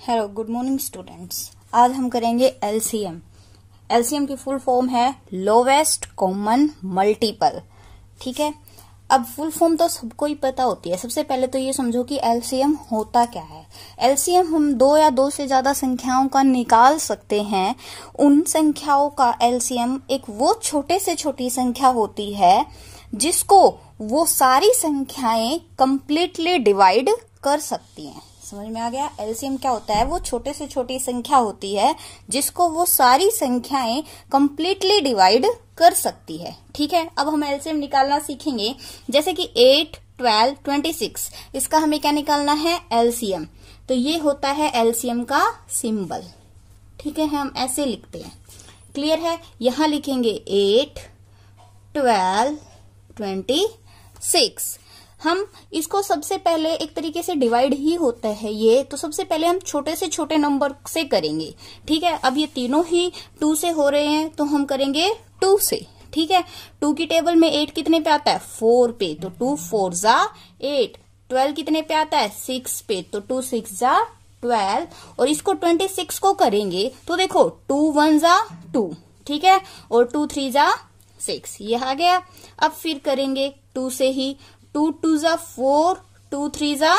Hello good morning students आज हम करेंगे एलसीएम एलसीएम की फुल फॉर्म है लोवेस्ट कॉमन मल्टीपल ठीक है? अब फुल फॉर्म तो सबको ही पता होती है। सबसे पहले तो ये समझो कि एलसीएम होता क्या है। एलसीएम हम दो या दो से ज़्यादा संख्याओं का निकाल सकते हैं। उन संख्याओं का एलसीएम एक वो छोटे से छोटी संख्या होती है जिसको वो सारी संख्याएँ कंप्लीटली डिवाइड कर सकती हैं। समझ में आ गया? एलसीएम क्या होता है? वो छोटे से छोटी संख्या होती है, जिसको वो सारी संख्याएँ कंप्लीटली डिवाइड कर सकती है। ठीक है? अब हम एलसीएम निकालना सीखेंगे। जैसे कि एट ट्वेल्व ट्वेंटी सिक्स इसका हमें क्या निकालना है? एलसीएम तो ये होता है एलसीएम का सिंबल ठीक है? हम ऐसे लिखते हैं। क्लियर है? यहाँ लिखेंगे एट ट्वेल्व ट्वेंटी सिक्स हम इसको सबसे पहले एक तरीके से डिवाइड ही होता है ये तो सबसे पहले हम छोटे से छोटे नंबर से करेंगे, ठीक है? अब ये तीनों ही टू से हो रहे हैं तो हम करेंगे टू से, ठीक है? टू की टेबल में एट कितने पे आता है? फोर पे तो टू फोर जा एट ट्वेल्व कितने पे आता है? सिक्स पे तो टू सिक्स जा ट्वेल्व और इसको ट्वेंटी सिक्स को करेंगे तो देखो टू वन जा टू ठीक है? और टू थ्री जा सिक्स ये आ गया। अब फिर करेंगे टू से ही टू टू जा फोर, टू थ्री जा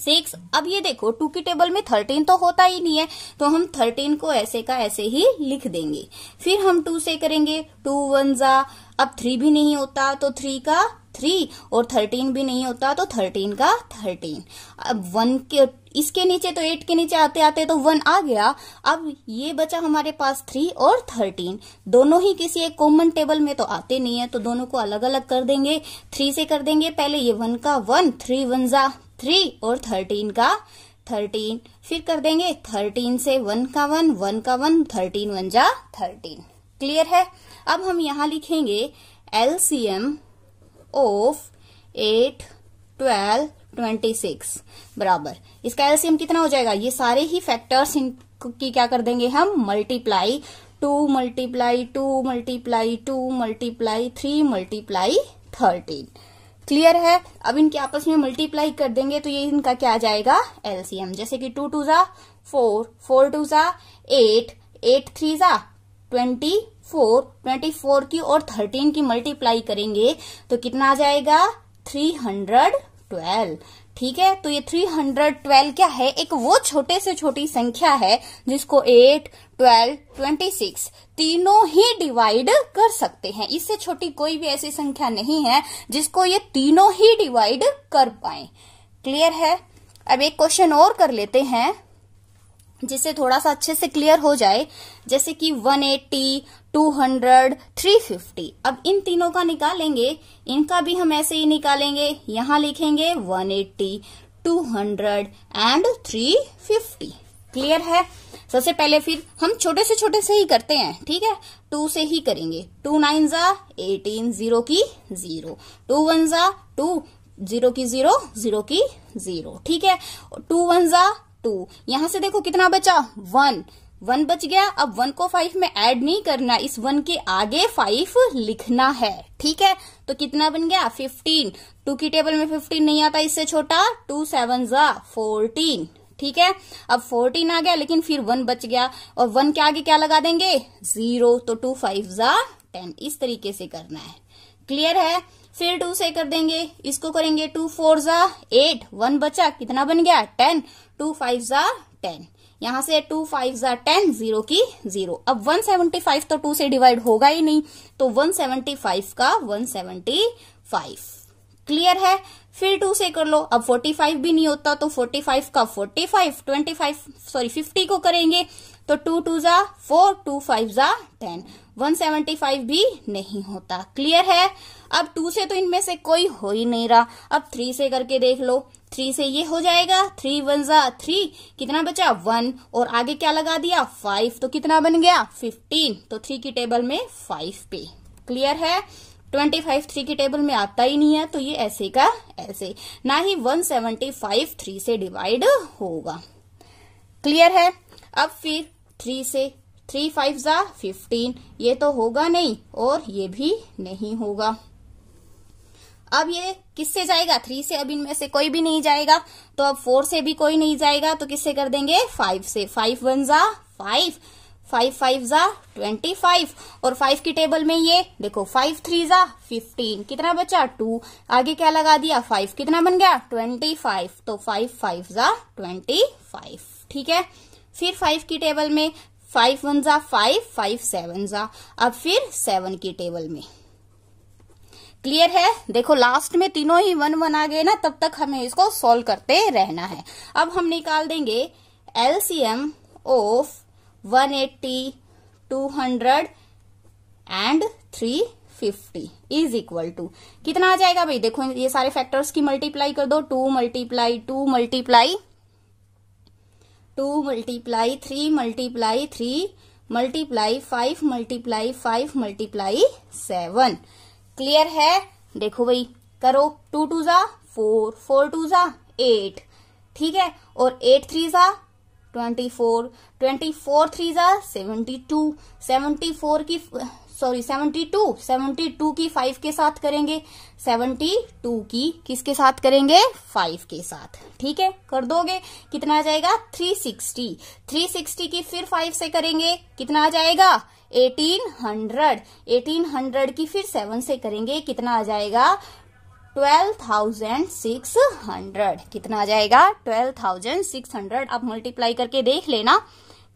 सिक्स। अब ये देखो, टू की टेबल में थर्टीन तो होता ही नहीं है तो हम थर्टीन को ऐसे का ऐसे ही लिख देंगे। फिर हम टू से करेंगे, टू वन जा। अब थ्री भी नहीं होता तो थ्री का थ्री और थर्टीन भी नहीं होता तो थर्टीन का थर्टीन अब वन के, इसके नीचे तो एट के नीचे आते आते तो वन आ गया. अब ये बचा हमारे पास थ्री और थर्टीन दोनों ही किसी एक कॉमन टेबल में तो आते नहीं है तो दोनों को अलग अलग कर देंगे. थ्री से कर देंगे, पहले ये वन का वन थ्री वन जा थ्री और थर्टीन का थर्टीन फिर कर देंगे थर्टीन से वन का वन वन का वन थर्टीन वन जा थर्टीन क्लियर है? अब हम यहाँ लिखेंगे LCM of eight twelve twenty six बराबर। इसका एलसीएम कितना हो जाएगा? ये सारे ही फैक्टर्स की क्या कर देंगे हम? Multiply two multiply two multiply two multiply three multiply thirteen clear है? अब इनके आपस में मल्टीप्लाई कर देंगे तो ये इनका क्या आ जाएगा? एलसीएम। जैसे कि टू टू जा फोर फोर टू जा एट एट थ्री जा ट्वेंटी फोर ट्वेंटी फोर की और थर्टीन की मल्टीप्लाई करेंगे तो कितना आ जाएगा? Three hundred twelve. ठीक है तो ये 312 क्या है? एक वो छोटे से छोटी संख्या है जिसको 8, 12, 26 तीनों ही डिवाइड कर सकते हैं। इससे छोटी कोई भी ऐसी संख्या नहीं है जिसको ये तीनों ही डिवाइड कर पाए। क्लियर है? अब एक क्वेश्चन और कर लेते हैं जिससे थोड़ा सा अच्छे से क्लियर हो जाए। जैसे कि 180, 200, 350 अब इन तीनों का निकालेंगे इनका भी हम ऐसे ही निकालेंगे यहाँ लिखेंगे 180, 200 एंड 350 क्लियर है? सबसे पहले फिर हम छोटे से छोटे से ही करते हैं ठीक है? टू से ही करेंगे। टू नाइन जा एटीन ज़ीरो की ज़ीरो। टू वन जा टू ज़ीरो की ज़ीरो ज़ीरो की ज़ीरो। ठीक है? टू वन जा टू। यहाँ से देखो कितना बचा। वन। वन बच गया, अब वन को फाइव में ऐड नहीं करना, इस वन के आगे फाइव लिखना है, ठीक है? तो कितना बन गया? फिफ्टीन टू की टेबल में फिफ्टीन नहीं आता, इससे छोटा टू सेवन जा फोर्टीन ठीक है? अब फोर्टीन आ गया, लेकिन फिर वन बच गया, और वन के आगे क्या लगा देंगे? ज़ीरो तो टू फाइव जा टेन इस तरीके से करना है। क्लियर है? फिर टू से कर देंगे, इसको करेंगे टू फोर जा एट वन बचा, कितना बन गया? टेन टू फाइव जा टेन यहाँ से टू फाइव जा टेन ज़ीरो की ज़ीरो अब वन सेवेंटी फाइव तो टू से डिवाइड होगा ही नहीं तो वन सेवेंटी फाइव का वन सेवेंटी फाइव क्लियर है? फिर टू से कर लो। अब फोर्टी फाइव भी नहीं होता तो फोर्टी फाइव का forty five twenty five sorry fifty को करेंगे तो टू टू जा फोर टू फाइव जा टेन वन सेवेंटी फाइव भी नहीं होता। क्लियर है? अब टू से तो इनमें से कोई हो ही नहीं रहा। अब थ्री से करके देख लो। थ्री से ये हो जाएगा। थ्री वन जा थ्री कितना बचा? वन और आगे क्या लगा दिया? फाइव तो कितना बन गया? फिफ्टीन तो थ्री की टेबल में फाइव पे। क्लियर है? ट्वेंटी फाइव थ्री की टेबल में आता ही नहीं है तो ये ऐसे का ऐसे। ना ही वन सेवेंटी फाइव थ्री से डिवाइड होगा। क्लियर है? अब फिर थ्री से थ्री फाइव जा फिफ्टीन ये तो होगा नहीं, और ये भी नहीं होगा। अब ये किससे जाएगा? थ्री से। अब इनमें से कोई भी नहीं जाएगा। तो अब फोर से भी कोई नहीं जाएगा। तो किससे कर देंगे? फाइव से। फाइव वन जा फाइव फाइव फाइव जा ट्वेंटी फाइव और फाइव की टेबल में ये, देखो फाइव थ्री जा फिफ्टीन कितना बचा? टू आगे क्या लगा दिया? फाइव कितना बन गया? ट्वेंटी फाइव तो फाइव फाइव जा ट्वेंटी फाइव ठीक है? फिर फाइव की टेबल में फाइव वन जा फाइव फाइव सेवन जा। अब फिर सेवन की टेबल में। क्लियर है? देखो लास्ट में तीनों ही वन वन आ गए ना तब तक हमें इसको सॉल्व करते रहना है। अब हम निकाल देंगे LCM of 180, 200 and 350 is equal to कितना आ जाएगा भाई? देखो ये सारे फैक्टर्स की मल्टीप्लाई कर दो। Two multiply two multiply two multiply three multiply three multiply five multiply five multiply seven clear है? देखो भाई, करो टू टू जा, फोर फोर टू जा, एट। ठीक है? और एट थ्री जा, twenty four. Twenty four three जा, सेवेंटी टू। सेवेंटी फोर की sorry seventy two seventy two की फाइव के साथ करेंगे। सेवेंटी टू की किसके साथ करेंगे? फाइव के साथ। ठीक है? कर दोगे? कितना आ जाएगा? थ्री सिक्सटी थ्री सिक्सटी की फिर फाइव से करेंगे। कितना आ जाएगा? एटीन हंड्रेड एटीन हंड्रेड की फिर सेवन से करेंगे। कितना आ जाएगा? ट्वेल्व थाउज़ेंड सिक्स हंड्रेड कितना आ जाएगा? ट्वेल्व थाउज़ेंड सिक्स हंड्रेड आप मल्टीप्लाई करके देख लेना।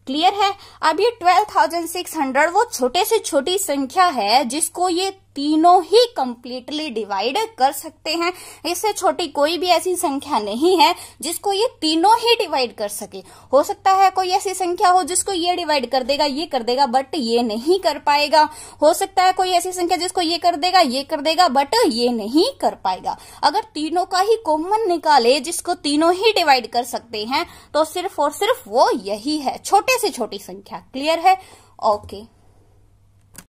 क्लियर है? अब ये ट्वेल्व थाउज़ेंड सिक्स हंड्रेड, वो छोटे से छोटी संख्या है जिसको ये तीनों ही कंप्लीटली डिवाइड कर सकते हैं। इससे छोटी कोई भी ऐसी संख्या नहीं है जिसको ये तीनों ही डिवाइड कर सके। हो सकता है कोई ऐसी संख्या हो जिसको ये डिवाइड कर देगा, ये कर देगा बट ये नहीं कर पाएगा। हो सकता है कोई ऐसी संख्या जिसको ये कर देगा, ये कर देगा बट ये नहीं कर पाएगा। अगर तीनों का ही कॉमन निकाले जिसको तीनों ही डिवाइड कर सकते हैं तो सिर्फ़ और सिर्फ़ वो यही है। छोटे से छोटी संख्या। क्लियर है? Okay okay.